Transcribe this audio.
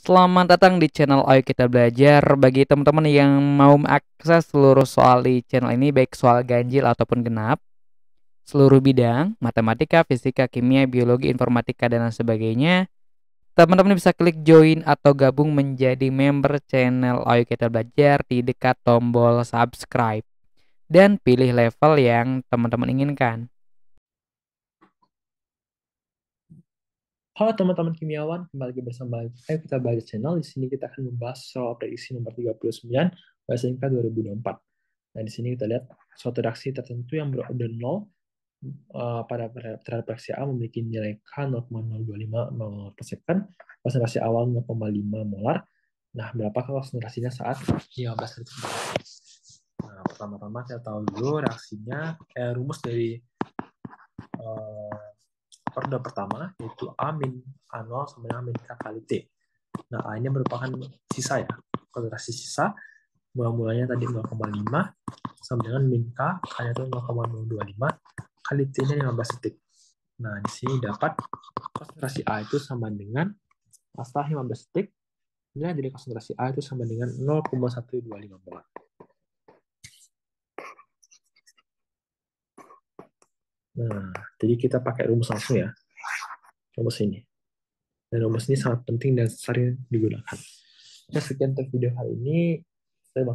Selamat datang di channel Ayo Kita Belajar. Bagi teman-teman yang mau mengakses seluruh soal di channel ini, baik soal ganjil ataupun genap, seluruh bidang, matematika, fisika, kimia, biologi, informatika, dan lain sebagainya, teman-teman bisa klik join atau gabung menjadi member channel Ayo Kita Belajar di dekat tombol subscribe. Dan pilih level yang teman-teman inginkan. Halo teman-teman kimiawan, kembali lagi bersama Ayo Kita Belajar Channel. Di sini kita akan membahas soal prediksi nomor 39 SMK 2024. Nah, di sini kita lihat suatu reaksi tertentu yang berorder 0 uh, pada terhadap reaksi A memiliki nilai K 0,025 mol per second, konsentrasi awal 0,5 molar. Nah, berapakah konsentrasinya saat 15 detik? Nah, pertama-tama kita tahu dulu reaksinya, eh, rumus dari uh, orde pertama yaitu A min A0 sama dengan min K kali T. Nah, A ini merupakan sisa ya. Konsentrasi sisa mula-mulanya tadi 0,5 sama dengan min K hanya itu 0,025 kali T nya 15 detik. Nah, di sini dapat konsentrasi A itu sama dengan setelah 15 detik nilai dari konsentrasi A itu sama dengan 0,125 molar. Nah, jadi kita pakai rumus langsung ya. Rumus ini. Dan rumus ini sangat penting dan sering digunakan. Nah, sekian untuk video kali ini. Saya